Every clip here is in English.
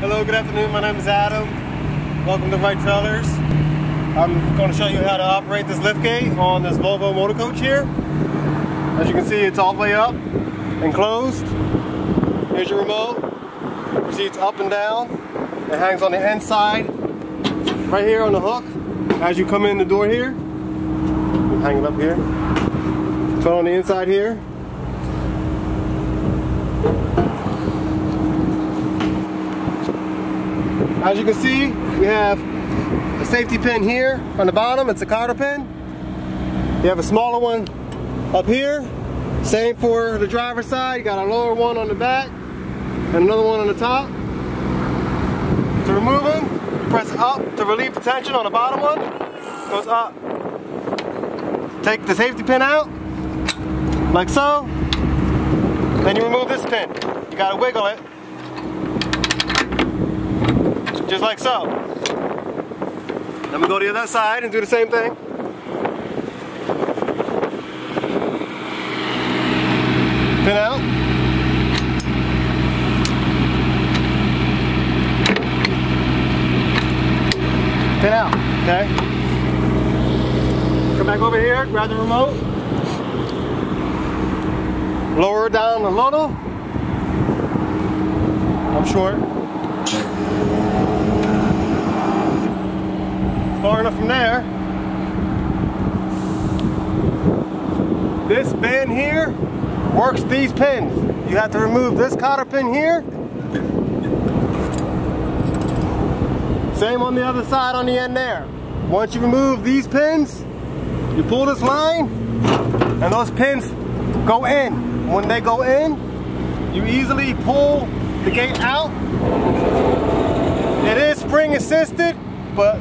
Hello, good afternoon. My name is Adam. Welcome to Right Trailers. I'm going to show you how to operate this lift gate on this Volvo motor coach here. As you can see, it's all the way up and closed. Here's your remote. You see it's up and down. It hangs on the inside, right here on the hook. As you come in the door here, hang it up here. Put on the inside here. As you can see, we have a safety pin here on the bottom. It's a cotter pin. You have a smaller one up here. Same for the driver's side. You got a lower one on the back and another one on the top. To remove them, press up to relieve the tension on the bottom one. Goes up. Take the safety pin out, like so. Then you remove this pin. You gotta wiggle it just like so. Then we go to the other side and do the same thing. Pin out. Pin out, okay? Come back over here, grab the remote. Lower down a little. I'm short. Far enough from there. This pin here works these pins. You have to remove this cotter pin here. Same on the other side on the end there. Once you remove these pins, you pull this line and those pins go in. When they go in, you easily pull the gate out. It is spring assisted, but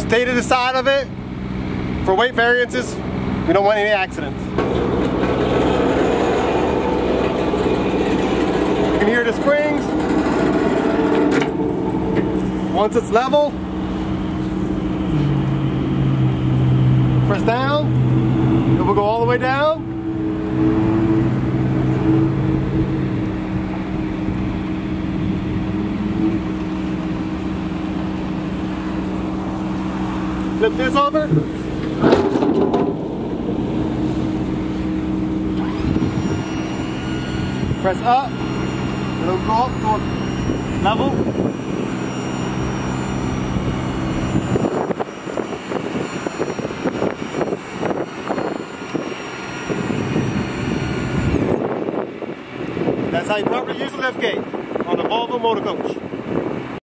Stay to the side of it. For weight variances, we don't want any accidents. You can hear the springs. Once it's level, press down. It will go all the way down. Flip this over. Press up. It'll go up to level. That's how you properly use the lift gate on the Volvo motor coach.